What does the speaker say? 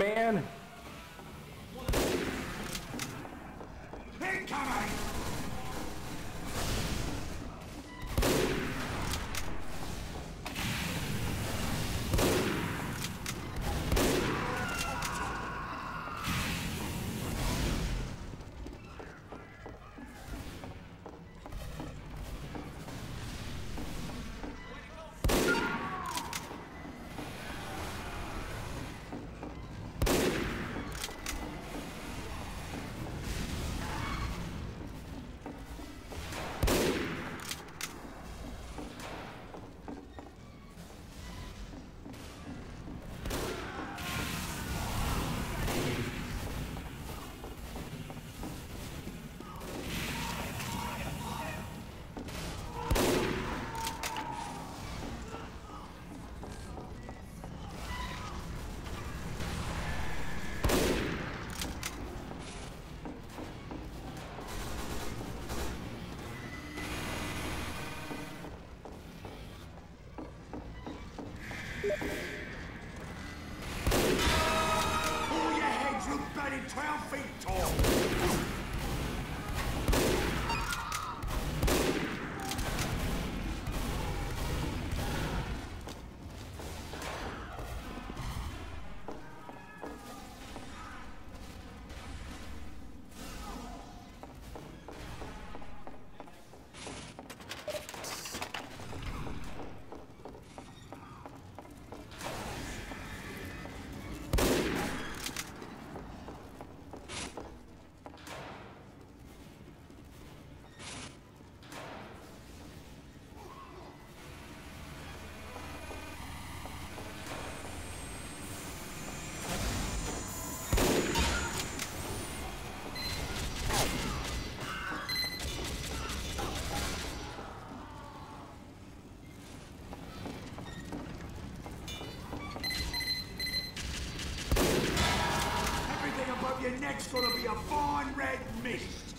man. Your neck's gonna be a fine red mist!